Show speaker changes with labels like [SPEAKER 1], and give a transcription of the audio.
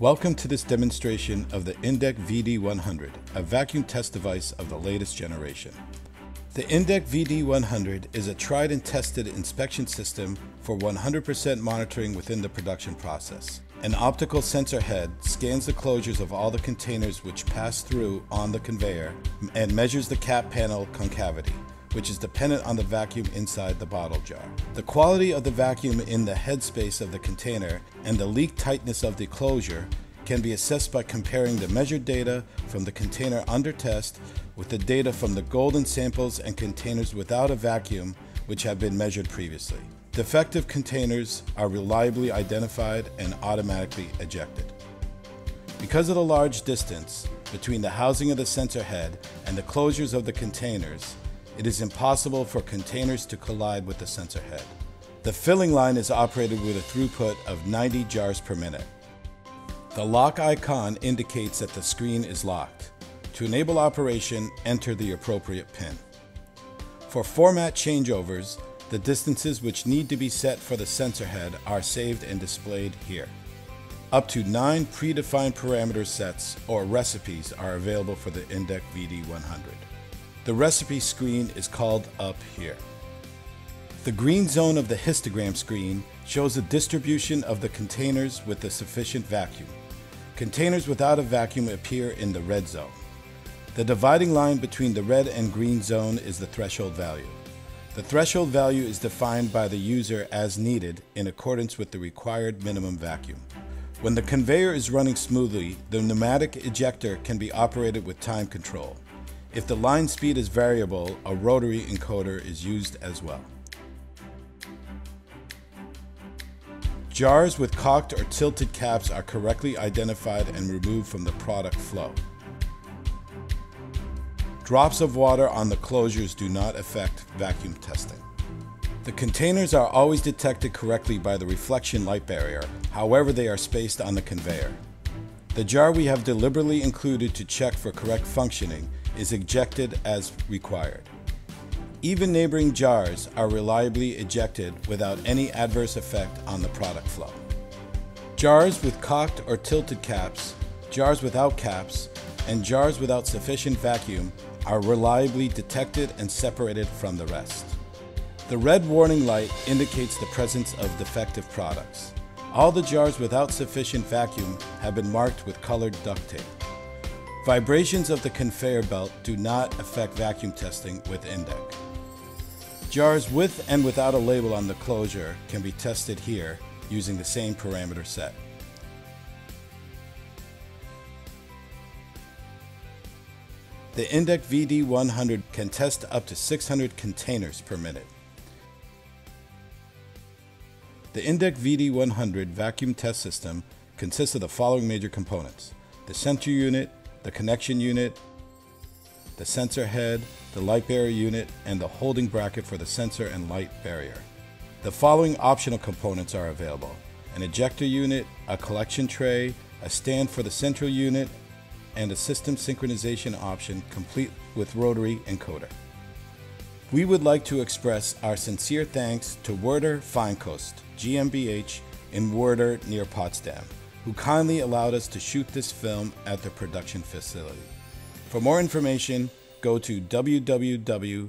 [SPEAKER 1] Welcome to this demonstration of the Indec VD100, a vacuum test device of the latest generation. The Indec VD100 is a tried and tested inspection system for 100% monitoring within the production process. An optical sensor head scans the closures of all the containers which pass through on the conveyor and measures the cap panel concavity which is dependent on the vacuum inside the bottle jar. The quality of the vacuum in the headspace of the container and the leak tightness of the closure can be assessed by comparing the measured data from the container under test with the data from the golden samples and containers without a vacuum which have been measured previously. Defective containers are reliably identified and automatically ejected. Because of the large distance between the housing of the sensor head and the closures of the containers, it is impossible for containers to collide with the sensor head. The filling line is operated with a throughput of 90 jars per minute. The lock icon indicates that the screen is locked. To enable operation, enter the appropriate pin. For format changeovers, the distances which need to be set for the sensor head are saved and displayed here. Up to nine predefined parameter sets or recipes are available for the Indec VD100. The recipe screen is called up here. The green zone of the histogram screen shows the distribution of the containers with a sufficient vacuum. Containers without a vacuum appear in the red zone. The dividing line between the red and green zone is the threshold value. The threshold value is defined by the user as needed in accordance with the required minimum vacuum. When the conveyor is running smoothly, the pneumatic ejector can be operated with time control. If the line speed is variable, a rotary encoder is used as well. Jars with cocked or tilted caps are correctly identified and removed from the product flow. Drops of water on the closures do not affect vacuum testing. The containers are always detected correctly by the reflection light barrier, however they are spaced on the conveyor. The jar we have deliberately included to check for correct functioning is ejected as required. Even neighboring jars are reliably ejected without any adverse effect on the product flow. Jars with cocked or tilted caps, jars without caps, and jars without sufficient vacuum are reliably detected and separated from the rest. The red warning light indicates the presence of defective products. All the jars without sufficient vacuum have been marked with colored duct tape. Vibrations of the conveyor belt do not affect vacuum testing with Indec. Jars with and without a label on the closure can be tested here using the same parameter set. The Indec VD100 can test up to 600 containers per minute. The Indec VD100 vacuum test system consists of the following major components. The center unit, the connection unit, the sensor head, the light barrier unit, and the holding bracket for the sensor and light barrier. The following optional components are available. An ejector unit, a collection tray, a stand for the central unit, and a system synchronization option complete with rotary encoder. We would like to express our sincere thanks to Werder Feinkost, GmbH, in Werder near Potsdam who kindly allowed us to shoot this film at the production facility. For more information, go to www.kocos.com.